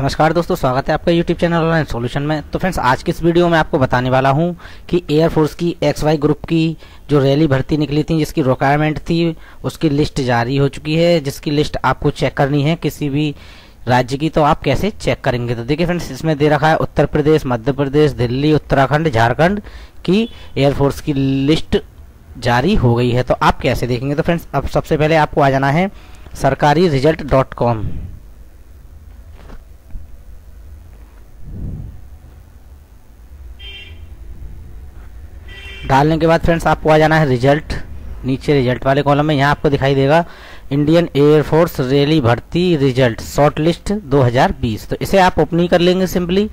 नमस्कार दोस्तों, स्वागत है आपका यूट्यूब चैनल ऑनलाइन सॉल्यूशन में। तो फ्रेंड्स आज की इस वीडियो में आपको बताने वाला हूँ कि एयरफोर्स की एक्स वाई ग्रुप की जो रैली भर्ती निकली थी, जिसकी रिक्वायरमेंट थी, उसकी लिस्ट जारी हो चुकी है। जिसकी लिस्ट आपको चेक करनी है किसी भी राज्य की तो आप कैसे चेक करेंगे? तो देखिए फ्रेंड्स इसमें दे रखा है उत्तर प्रदेश, मध्य प्रदेश, दिल्ली, उत्तराखंड, झारखंड की एयरफोर्स की लिस्ट जारी हो गई है। तो आप कैसे देखेंगे? तो फ्रेंड्स अब सबसे पहले आपको आ जाना है सरकारी रिज़ल्ट डॉट कॉम डालने के बाद फ्रेंड्स आपको आ जाना है रिज़ल्ट, नीचे रिज़ल्ट वाले कॉलम में, यहाँ आपको दिखाई देगा इंडियन एयरफोर्स रैली भर्ती रिज़ल्ट शॉर्ट लिस्ट 2020 तो इसे आप ओपन ही कर लेंगे सिंपली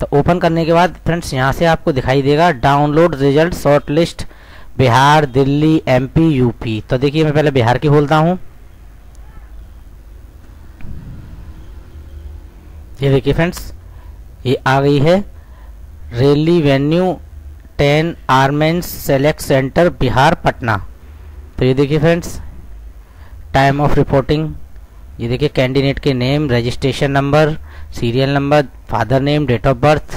तो ओपन करने के बाद फ्रेंड्स यहाँ से आपको दिखाई देगा download result short list Bihar, Delhi MP UP तो देखिए मैं पहले बिहार की खोलता हूँ। ये देखिए फ्रेंड्स, ये आ गई है rally venue ten airmen's select centre Bihar Patna. तो ये देखिए फ्रेंड्स, टाइम ऑफ़ रिपोर्टिंग। ये देखिए कैंडिडेट के name, registration number, serial number, father name, date of birth,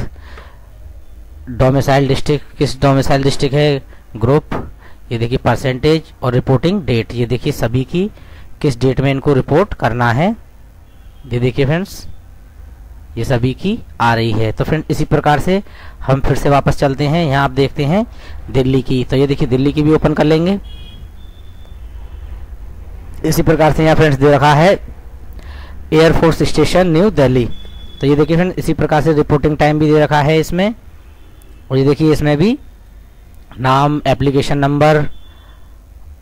domicile district, किस डोमिसाइल डिस्ट्रिक्ट है, ग्रुप, ये देखिए परसेंटेज और रिपोर्टिंग डेट। ये देखिए सभी की किस डेट में इनको रिपोर्ट करना है। ये देखिए फ्रेंड्स ये सभी की आ रही है। तो फ्रेंड इसी प्रकार से हम फिर से वापस चलते हैं। यहाँ आप देखते हैं दिल्ली की। तो ये देखिए, दिल्ली की भी ओपन कर लेंगे। इसी प्रकार से यहाँ फ्रेंड्स दे रखा है एयरफोर्स स्टेशन न्यू दिल्ली तो ये देखिए फ्रेंड इसी प्रकार से रिपोर्टिंग टाइम भी दे रखा है इसमें। और ये देखिए, इसमें भी नाम एप्लीकेशन नंबर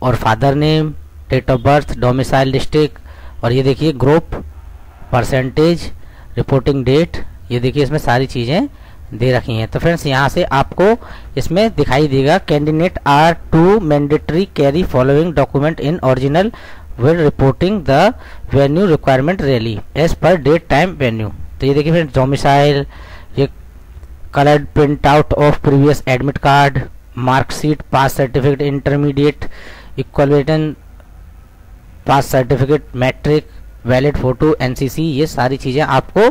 और father name date of birth domicile district और ये देखिए ग्रुप परसेंटेज रिपोर्टिंग डेट ये देखिए इसमें सारी चीज़ें दे रखी हैं। तो फ्रेंड्स यहाँ से आपको इसमें दिखाई देगा candidate are to mandatory carry following document in original will reporting the venue requirement rally as per date time venue तो ये देखिए फ्रेंड्स डोमिसाइल ये coloured print out of previous admit card marksheet pass certificate intermediate equivalent pass certificate matric valid photo NCC ये सारी चीज़ें आपको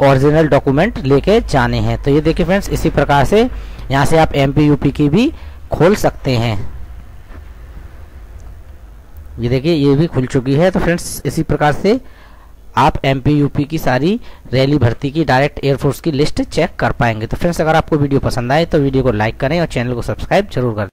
original document लेके जाने हैं। तो ये देखिए फ्रेंड्स इसी प्रकार से यहाँ से आप एमपी यूपी की भी खोल सकते हैं। ये देखिए, ये भी खुल चुकी है। तो फ्रेंड्स इसी प्रकार से आप एमपी यूपी की सारी रैली भर्ती की डायरेक्ट एयरफोर्स की लिस्ट चेक कर पाएँगे। तो फ्रेंड्स अगर आपको वीडियो पसंद आए तो वीडियो को लाइक करें और चैनल को सब्सक्राइब ज़रूर करें